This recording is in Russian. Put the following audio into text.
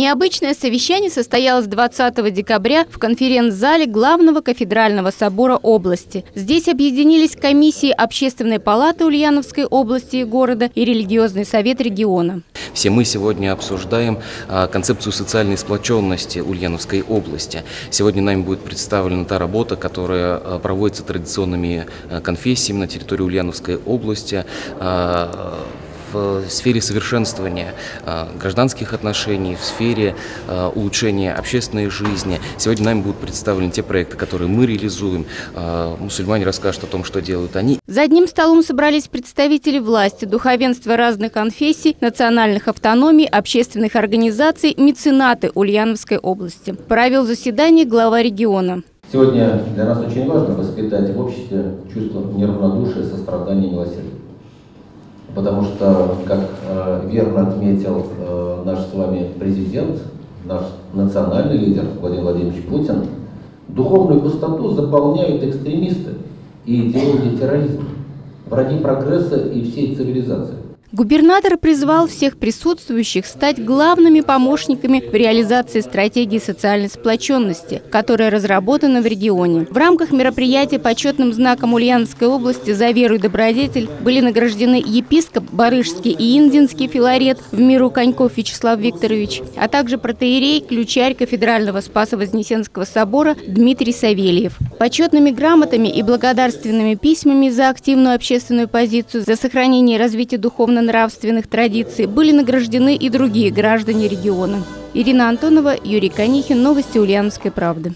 Необычное совещание состоялось 20 декабря в конференц-зале Главного кафедрального собора области. Здесь объединились комиссии Общественной палаты Ульяновской области и города и религиозный совет региона. Все мы сегодня обсуждаем а, концепцию социальной сплоченности Ульяновской области. Сегодня нами будет представлена та работа, которая а, проводится традиционными а, конфессиями на территории Ульяновской области в сфере совершенствования гражданских отношений, в сфере улучшения общественной жизни. Сегодня нами будут представлены те проекты, которые мы реализуем. Мусульмане расскажут о том, что делают они. За одним столом собрались представители власти, духовенства разных конфессий, национальных автономий, общественных организаций, меценаты Ульяновской области. Правил заседание глава региона. Сегодня для нас очень важно воспитать в обществе чувство неравнодушия, сострадания и милосердия. Потому что, как э, верно отметил э, наш с вами президент, наш национальный лидер Владимир Владимирович Путин, духовную пустоту заполняют экстремисты и идеологии терроризма, враги прогресса и всей цивилизации. Губернатор призвал всех присутствующих стать главными помощниками в реализации стратегии социальной сплоченности, которая разработана в регионе. В рамках мероприятия почетным знаком Ульяновской области за веру и добродетель были награждены епископ Барышский и Индинский филарет в миру Коньков Вячеслав Викторович, а также протеерей, ключарь кафедрального Спасо-Вознесенского собора Дмитрий Савельев. Почетными грамотами и благодарственными письмами за активную общественную позицию, за сохранение и развитие духовного нравственных традиций были награждены и другие граждане региона. Ирина Антонова, Юрий Конихин. Новости Ульяновской правды.